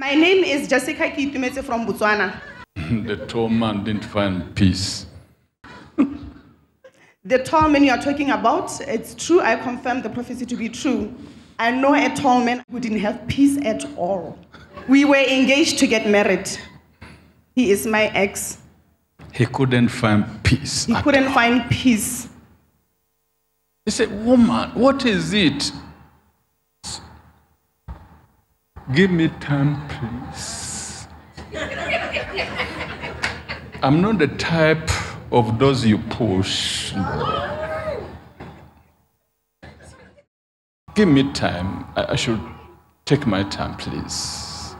My name is Jessica Keitumetse from Botswana. the tall man didn't find peace. The tall man you are talking about, it's true. I confirm the prophecy to be true. I know a tall man who didn't have peace at all. We were engaged to get married. He is my ex. He couldn't find peace. He couldn't all. find peace. He said, Woman, what is it? Give me time, please. I'm not the type of those you push. Give me time. I, I should take my time, please.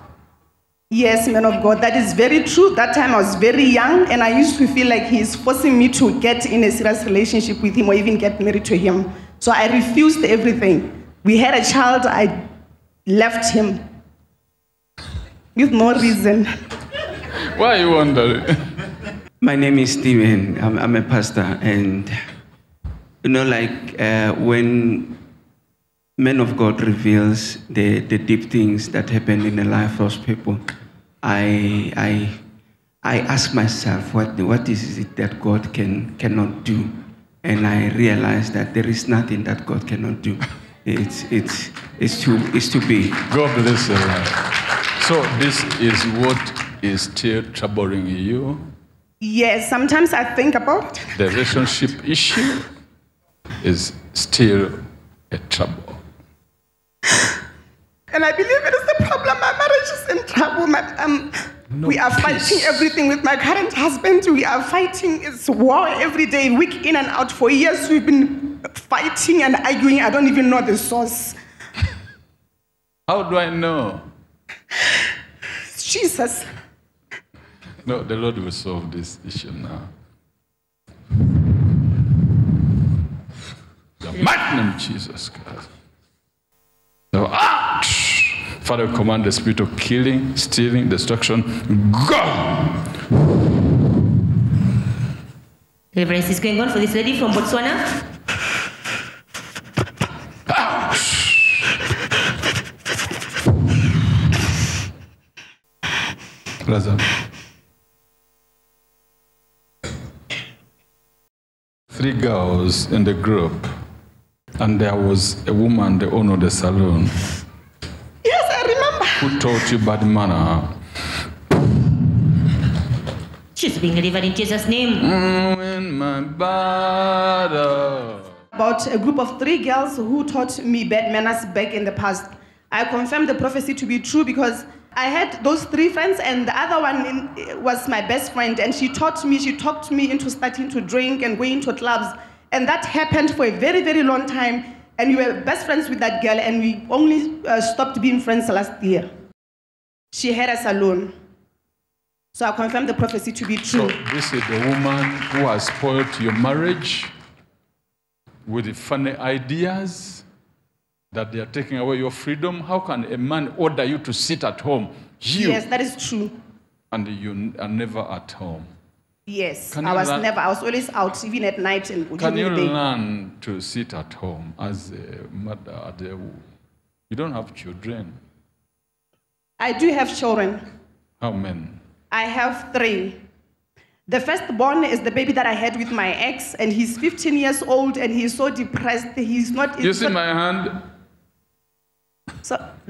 Yes, man of God, that is very true. That time I was very young and I used to feel like he is forcing me to get in a serious relationship with him or even get married to him. So I refused everything. We had a child, I left him with no reason. Why are you wondering? My name is Steven. I'm, I'm a pastor, and you know, like uh, when men of God reveals the, the deep things that happen in the life of people, I I I ask myself, what what is it that God can cannot do, and I realize that there is nothing that God cannot do. It's it's it's to it's to be. God bless your life. So, this is what is still troubling you. Yes, sometimes I think about it. The relationship issue is still a trouble. And I believe it is the problem. My marriage is in trouble. My, um, No we are peace. fighting everything with my current husband. We are fighting. It's war every day, week in and out. For years, we've been fighting and arguing. I don't even know the source. How do I know? Jesus. No, the Lord will solve this issue now. The mighty name Jesus Christ. So, ah! Father, we command the spirit of killing, stealing, destruction, go! Deliverance is going on for this lady from Botswana. Lazarus. Three girls in the group, and there was a woman, the owner of the salon, Yes, I remember. who taught you bad manner. She's being delivered in Jesus' name. Mm, in my battle. About a group of three girls who taught me bad manners back in the past. I confirm the prophecy to be true because I had those three friends, and the other one in, was my best friend, and she taught me, she talked me into starting to drink and going to clubs. And that happened for a very, very long time. And we were best friends with that girl, and we only uh, stopped being friends last year. She had us alone. So I confirm the prophecy to be So true. this is the woman who has spoiled your marriage with the funny ideas that they are taking away your freedom. How can a man order you to sit at home, you, Yes, that is true. and you are never at home? Yes, Can I was learn- never. I was always out, even at night and Can you day. learn to sit at home as a mother? at a- You don't have children. I do have children. How many? I have three. The firstborn is the baby that I had with my ex, and he's 15 years old, and he's so depressed. He's not. You see my hand?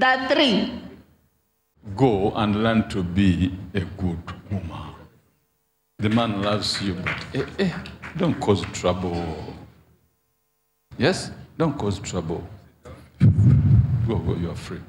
Are three. Go and learn to be a good woman. The man loves you, but eh, eh, don't cause trouble. Yes? Don't cause trouble. Go, go, you are free.